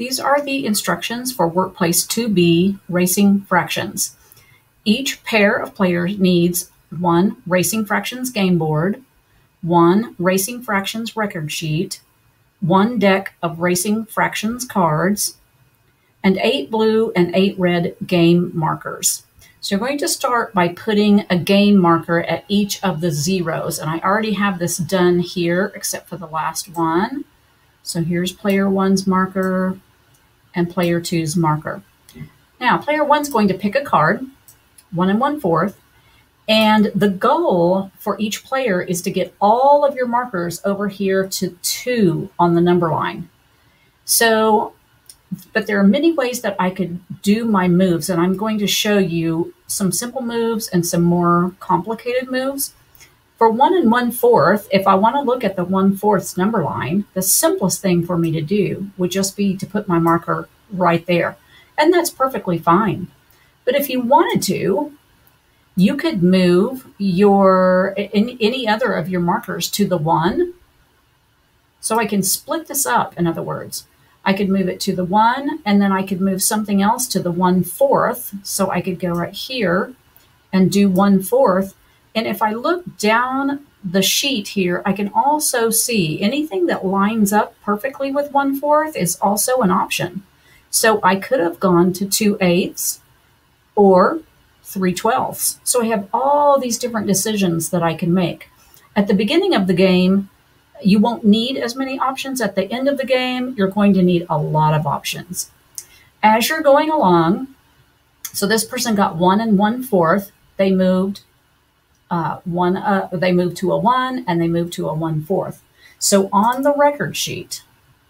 These are the instructions for Workplace 2B racing fractions. Each pair of players needs one racing fractions game board, one racing fractions record sheet, one deck of racing fractions cards, and eight blue and eight red game markers. So you're going to start by putting a game marker at each of the zeros. And I already have this done here, except for the last one. So here's player one's marker and player two's marker. Now, player one's going to pick a card, one and one fourth, and the goal for each player is to get all of your markers over here to two on the number line. So but there are many ways that I could do my moves, and I'm going to show you some simple moves and some more complicated moves. For one and one fourth, if I want to look at the one fourths number line, the simplest thing for me to do would just be to put my marker right there. And that's perfectly fine. But if you wanted to, you could move your any other of your markers to the one. So I can split this up, in other words. I could move it to the one, and then I could move something else to the one fourth. So I could go right here and do one fourth. And if I look down the sheet here, I can also see anything that lines up perfectly with one fourth is also an option. So I could have gone to two eighths or three twelfths. So I have all these different decisions that I can make. At the beginning of the game, you won't need as many options at the end of the game. You're going to need a lot of options. As you're going along, so this person got one and one fourth. They moved uh, one. Uh, they move to a one, and they move to a one fourth. So on the record sheet,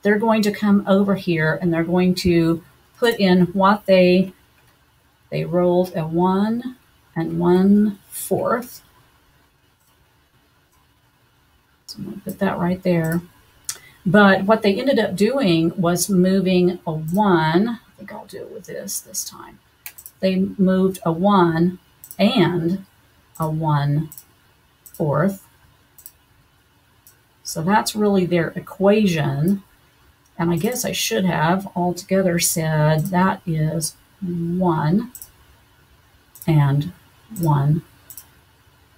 they're going to come over here and they're going to put in what they they rolled a one and one fourth. So I'm going to put that right there. But what they ended up doing was moving a one. I think I'll do it with this this time. They moved a one and a one fourth. So that's really their equation. And I guess I should have altogether said that is one and one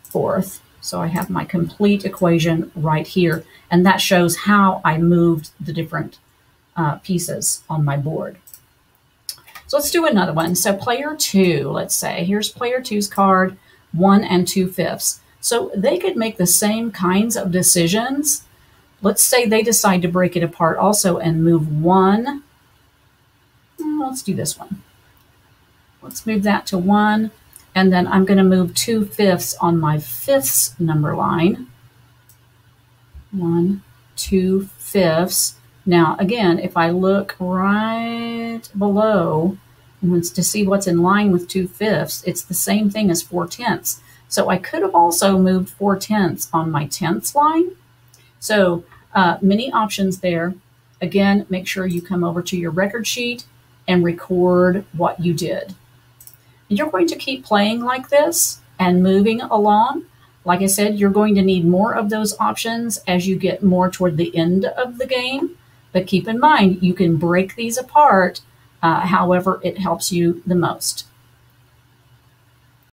fourth. So I have my complete equation right here, and that shows how I moved the different uh, pieces on my board. So let's do another one. So player two, let's say, here's player two's card, one and two fifths. So they could make the same kinds of decisions. Let's say they decide to break it apart also and move one. Hmm, let's do this one. Let's move that to one and then I'm going to move two fifths on my fifths number line. One, two fifths. Now, again, if I look right below to see what's in line with two fifths, it's the same thing as four tenths. So I could have also moved four tenths on my tenths line. So uh, many options there. Again, make sure you come over to your record sheet and record what you did you're going to keep playing like this and moving along. Like I said, you're going to need more of those options as you get more toward the end of the game. But keep in mind, you can break these apart uh, however it helps you the most.